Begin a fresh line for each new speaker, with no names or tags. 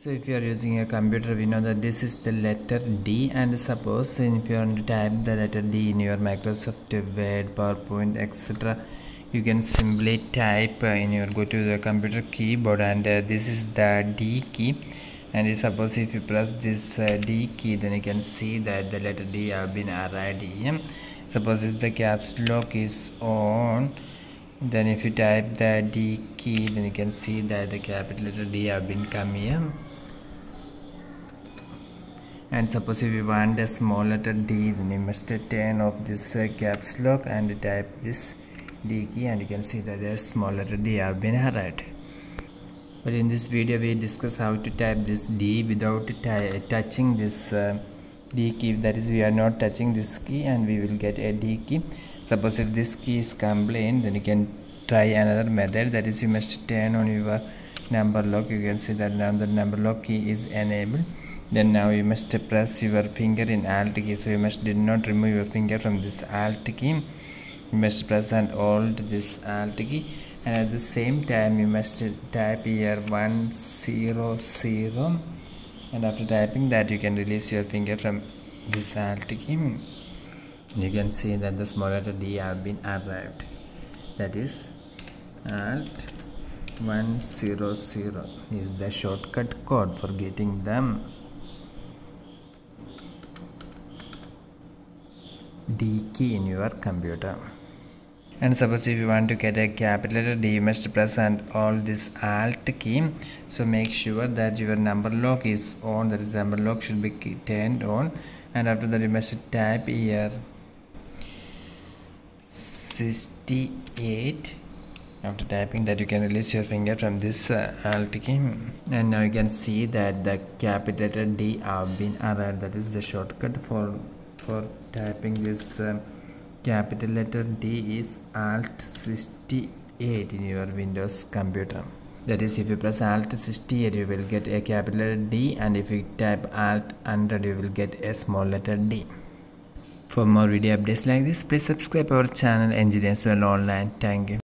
So if you are using a computer we know that this is the letter D and suppose if you want to type the letter D in your Microsoft Word, PowerPoint etc you can simply type uh, in your go to the computer keyboard and uh, this is the D key. And suppose if you press this uh, D key then you can see that the letter D have been arrived here. Suppose if the caps lock is on then if you type the D key then you can see that the capital letter D have been come here and suppose if you want a small letter d then you must turn off this uh, caps lock and type this d key and you can see that the small letter d have been arrived. But in this video we discuss how to type this d without touching this uh, d key. That is we are not touching this key and we will get a d key. Suppose if this key is complained then you can try another method. That is you must turn on your number lock. You can see that now the number lock key is enabled then now you must press your finger in alt key. So you must did not remove your finger from this alt key. You must press and hold this alt key. And at the same time you must type here 100 and after typing that you can release your finger from this alt key. You can see that the small letter d have been arrived. That is alt 100 is the shortcut code for getting them D key in your computer. And suppose if you want to get a capital letter D, you must press and all this Alt key. So make sure that your number lock is on. That is, number lock should be turned on. And after that, you must type here 68 after typing that you can release your finger from this uh, alt key and now you can see that the capital letter D have been arrived that is the shortcut for for typing this uh, capital letter D is Alt 68 in your Windows computer. That is, if you press Alt 68, you will get a capital letter D, and if you type Alt 100, you will get a small letter D. For more video updates like this, please subscribe our channel Engineers World Online. Thank you.